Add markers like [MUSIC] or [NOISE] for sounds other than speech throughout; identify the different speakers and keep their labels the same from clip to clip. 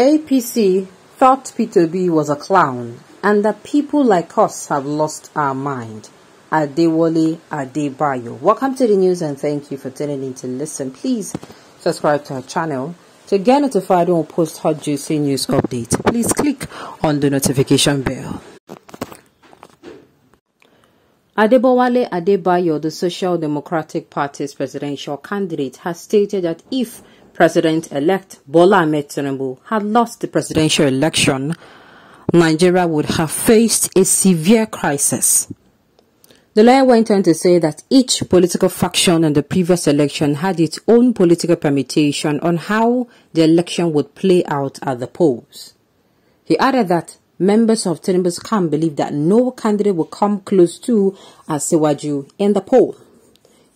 Speaker 1: APC thought Peter Obi was a clown and that people like us have lost our mind. Adewale Adebayo. Welcome to the news and thank you for tuning in to listen. Please subscribe to our channel to get notified when we post hot juicy news updates. Please click on the notification bell. Adebowale Adebayo, the Social Democratic Party's presidential candidate, has stated that if President-elect Bola Ahmed Tinubu had lost the presidential election, Nigeria would have faced a severe crisis. The lawyer went on to say that each political faction in the previous election had its own political permutation on how the election would play out at the polls. He added that members of Tinubu's camp believe that no candidate will come close to Asiwaju in the poll.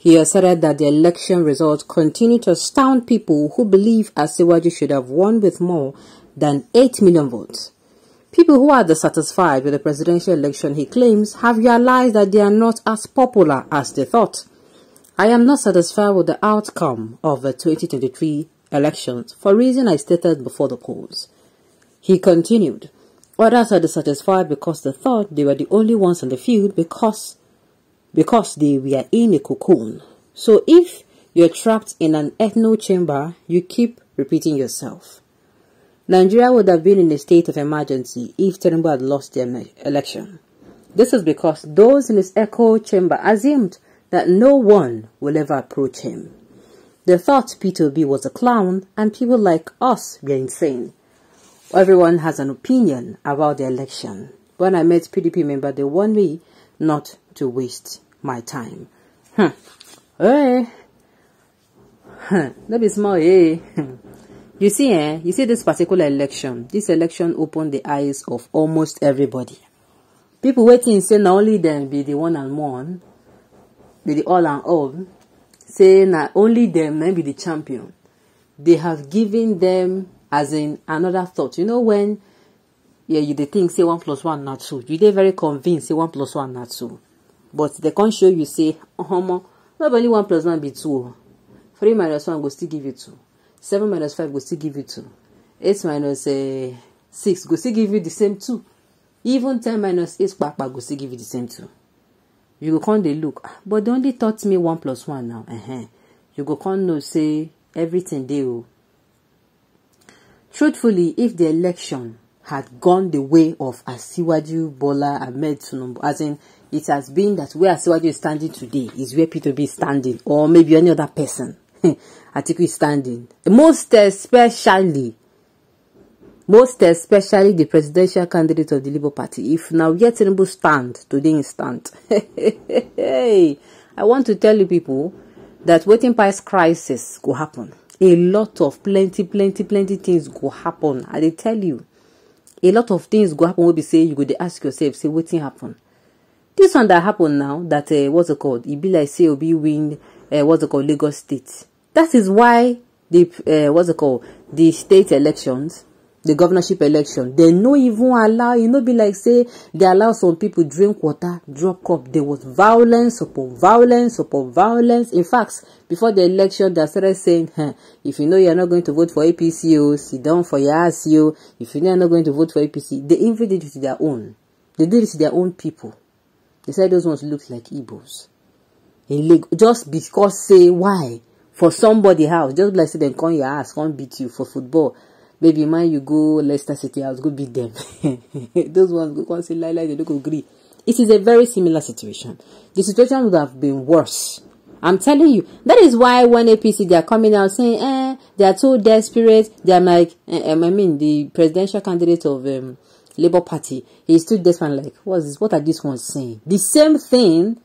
Speaker 1: He asserted that the election results continue to astound people who believe Asiwaju should have won with more than 8 million votes. People who are dissatisfied with the presidential election, he claims, have realized that they are not as popular as they thought. I am not satisfied with the outcome of the 2023 elections for reasons I stated before the polls. He continued, others are dissatisfied because they thought they were the only ones in the field because because they were in a cocoon. So if you're trapped in an echo chamber, you keep repeating yourself. Nigeria would have been in a state of emergency if Tinubu had lost the election. This is because those in his echo chamber assumed that no one will ever approach him. They thought Peter Obi was a clown and people like us were insane. Everyone has an opinion about the election. When I met PDP member, they warned me not to waste my time. Huh. Hey. Huh. That be small, eh? Hmm. you see, eh? You see this particular election. This election opened the eyes of almost everybody. People waiting say not only them be the one and one, be the all and all. Say not only them may be the champion. They have given them as in another thought. You know when yeah, you the think say one plus one not two. You they very convinced say one plus one not two but they can't show you say omo not only one plus one be two three minus one go still give you two. Seven minus five go still give you two. Eight minus uh, six go still give you the same two. Even ten minus eight kpakpa go still give you the same two. You go come dey look ah, but they only taught me one plus one now. Uh -huh. you go come know say everything dey o truthfully if the election had gone the way of Asiwaju Bola Ahmed Tinubu as in it has been that where Asiwaju is standing today is where Peter Obi is standing, or maybe any other person. [LAUGHS] Atiku is standing. Most especially, most especially the presidential candidate of the Labour Party. If now yet Tinubu stand today instant, [LAUGHS] hey, I want to tell you people that waiting past crisis will happen. A lot of plenty, plenty, plenty things will happen. I tell you, a lot of things go happen. Will be say you go ask yourself, say, what thing happen? This one that happened now, that uh, what's it called? It be like say Obi win, uh, what's it called, Lagos State. That is why the uh, what's it called, the state elections, the governorship election, they no even allow, you know, be like say they allow some people drink water, drop cup. There was violence upon violence upon violence. In fact, before the election, they started saying, huh, if you know you're not going to vote for APC, oh, sit down for your ass, yo. If you know you're not going to vote for APC, they invaded it to their own. They did it to their own people. They said those ones look like Igbos. Just because say why? For somebody house, just like say them come your house, come beat you for football. Maybe man you go Leicester City house, go beat them. [LAUGHS] those ones go come say lie lie, they don't agree. It is a very similar situation. The situation would have been worse. I'm telling you. That is why when APC they are coming out saying, eh, they are so desperate. They are like, eh, I mean, the presidential candidate of um, Labour Party, he stood this one like, what is this? What are these ones saying? The same thing,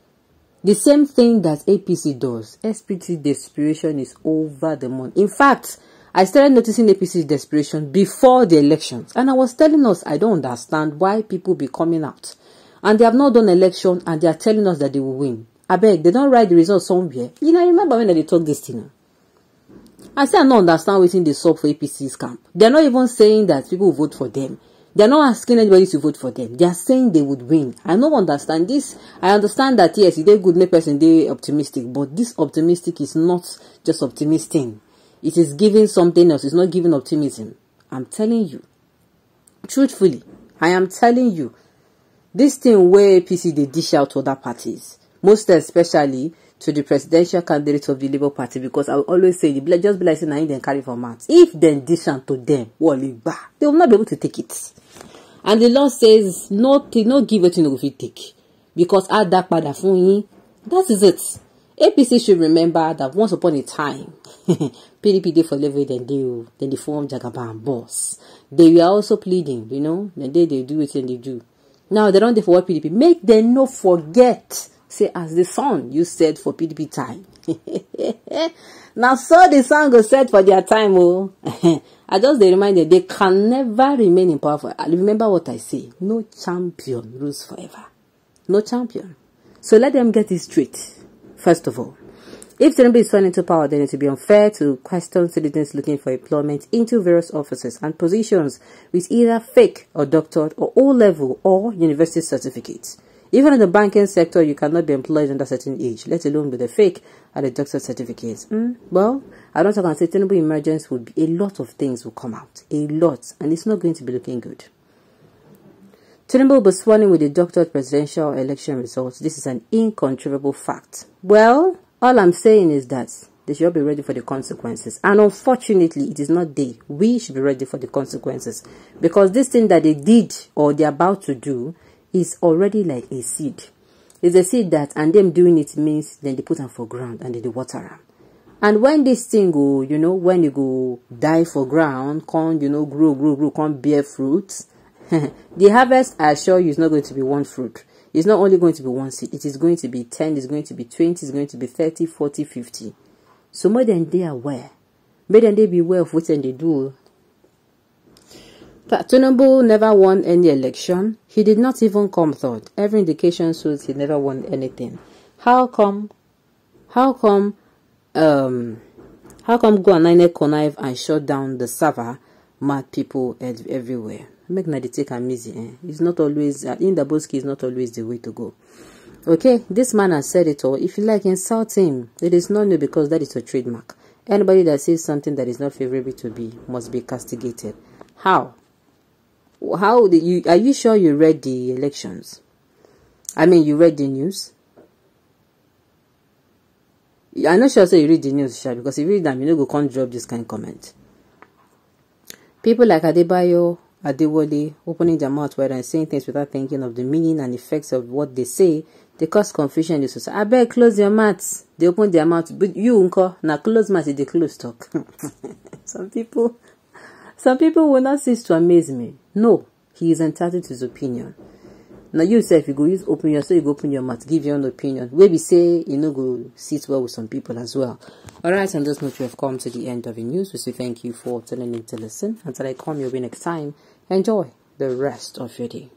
Speaker 1: the same thing that APC does. SPT desperation is over the moon. In fact, I started noticing APC's desperation before the elections. And I was telling us, I don't understand why people be coming out. And they have not done election and they are telling us that they will win. I beg, they don't write the results somewhere. You know, I remember when they talk this thing. I still don't understand what's in the sub for APC's camp. They're not even saying that people vote for them. They're not asking anybody to vote for them. They are saying they would win. I don't understand this. I understand that yes, they good make person they optimistic, but this optimistic is not just optimistic. It is giving something else. It's not giving optimism. I'm telling you. Truthfully, I am telling you. This thing where APC they dish out to other parties, most especially to the presidential candidate of the Labour Party, because I will always say, just be like saying, I them carry for mouth. If then dish out to them, they will not be able to take it. And the law says, no, no give it in if take. Because add that pada fún yín. That is it. APC should remember that once upon a time, [LAUGHS] PDP did for level then they then they form Jagaban boss. They were also pleading, you know, then they, they do it and they do. Now they don't do for PDP. Make them no forget. Say as the song you said for PDP time. [LAUGHS] now so the song was said for their time, oh. [LAUGHS] I just they remind them they can never remain in power. For, remember what I say. No champion rules forever. No champion. So let them get it straight. First of all, if Tinubu is sworn into power, then it would be unfair to question citizens looking for employment into various offices and positions with either fake or doctored or O-level or university certificates. Even in the banking sector, you cannot be employed under a certain age, let alone with a fake and a doctor certificate. Mm, well, I don't think about sustainable emergence would be a lot of things will come out. A lot. And it's not going to be looking good. Will be sworn with the doctored presidential election results. This is an incontrovertible fact. Well, all I'm saying is that they should be ready for the consequences. And unfortunately, it is not they. We should be ready for the consequences. Because this thing that they did or they're about to do is already like a seed. It's a seed that, and them doing it means then they put them for ground and then they water them. And when this thing go, you know, when you go die for ground, come, you know, grow, grow, grow, come bear fruits, [LAUGHS] the harvest, I assure you, is not going to be one fruit. It's not only going to be one seed, it is going to be 10, it's going to be 20, it's going to be 30, 40, 50. So more than they are aware. More than they be aware of what they do. Tinubu never won any election. He did not even come third. Every indication shows he never won anything. How come? How come? Um, how come and connive and shut down the server? Mad people everywhere make na dey take am easy eh? It's not always uh, in the boski is not always the way to go. Okay this man has said it all. If you like insult him. It is not new because that is a trademark. Anybody that says something that is not favorable to be must be castigated. How? How did you are you sure you read the elections? I mean you read the news? I'm not sure say you read the news sha because if you read them you know go come drop this kind of comment. People like adebayo Adewale opening their mouth wide and saying things without thinking of the meaning and effects of what they say, they cause confusion in the society. I beg close your mouths. They open their mouth. But you, unko, now close mouth they close talk. [LAUGHS] some people, some people will not cease to amaze me. No, he is entitled to his opinion. Now you if you go use open your so you go open your mouth, give your own opinion. Maybe say you know go sit well with some people as well. Alright, on this note we have come to the end of the news. We say thank you for tuning in to listen. Until I come your way next time. Enjoy the rest of your day.